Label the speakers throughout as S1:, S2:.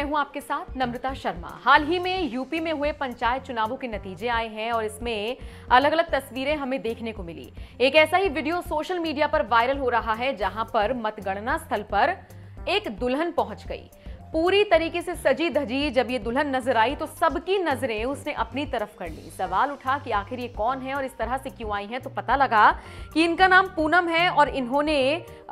S1: हूँ आपके साथ नम्रता शर्मा। हाल ही में यूपी में हुए पंचायत चुनावों के नतीजे आए हैं और इसमें अलग अलग तस्वीरें हमें देखने को मिली। एक ऐसा ही वीडियो सोशल मीडिया पर वायरल हो रहा है, जहाँ पर मतगणना स्थल पर एक दुल्हन पहुँच गई। पूरी तरीके से सजी धजी, जब ये दुल्हन नज़र आई तो सबकी नज़रें उसने अपनी तरफ़ कर ली। सवाल उठा कि आखिर ये कौन है और इस तरह से क्यों आई है तो पता लगा कि इनका नाम पूनम है और इन्होंने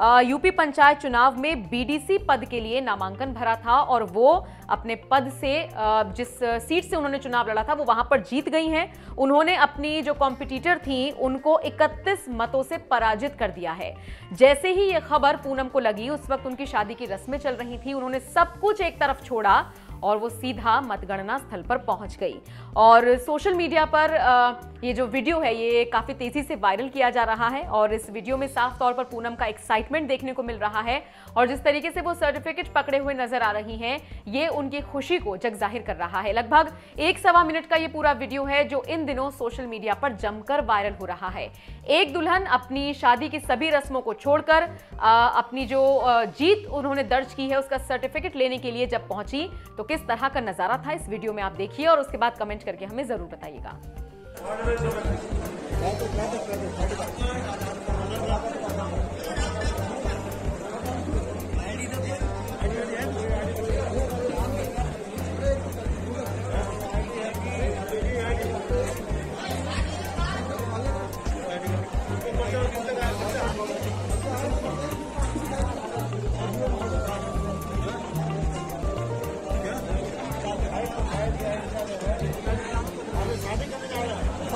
S1: यूपी पंचायत चुनाव में बीडीसी पद के लिए नामांकन भरा था और वो अपने पद से जिस सीट से उन्होंने चुनाव लड़ा था, वो वहाँ पर जीत गई हैं। उन्होंने अपनी जो कॉम्पिटिटर थी, उनको 31 मतों से पराजित कर दिया है। जैसे ही ये खबर पूनम को लगी, उस वक्त उनकी शादी की रस्में चल रही थी, उन्होंने सब कुछ एक तरफ़ छोड़ा और वो सीधा मतगणना स्थल पर पहुँच गई। और सोशल मीडिया पर ये जो वीडियो है, ये काफ़ी तेज़ी से वायरल किया जा रहा है और इस वीडियो में साफ़ तौर पर पूनम का एक्साइटमेंट देखने को मिल रहा है और जिस तरीके से वो सर्टिफिकेट पकड़े हुए नज़र आ रही हैं, ये उनकी खुशी को जग ज़ाहिर कर रहा है। लगभग एक सवा मिनट का ये पूरा वीडियो है जो इन दिनों सोशल मीडिया पर जमकर वायरल हो रहा है। एक दुल्हन अपनी शादी की सभी रस्मों को छोड़कर अपनी जो जीत उन्होंने दर्ज की है, उसका सर्टिफिकेट लेने के लिए जब पहुँची तो किस तरह का नज़ारा था इस वीडियो में आप देखिए और उसके बाद कमेंट करके हमें ज़रूर बताइएगा।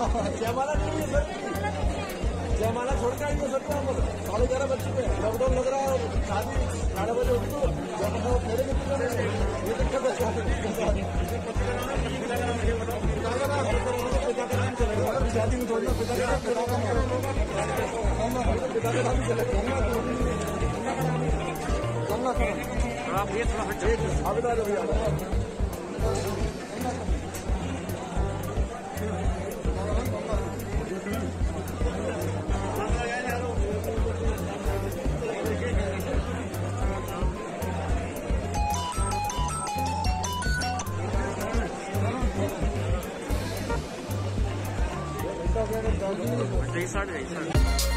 S2: जयमाला नहीं है सर। जयमाला छोड़ के आएँगे सर। हम साढ़े ग्यारह बच्चे पे लॉकडाउन लग रहा है शादी ग्यारह बजे उठ। तो जयमाला फेरे में ये दिक्कत है। शादी में छोड़ना पिता का पिता का पिता का नाम चलेगा आप ये थोड़ा आवेदन अभी आ
S3: जैसा जैसा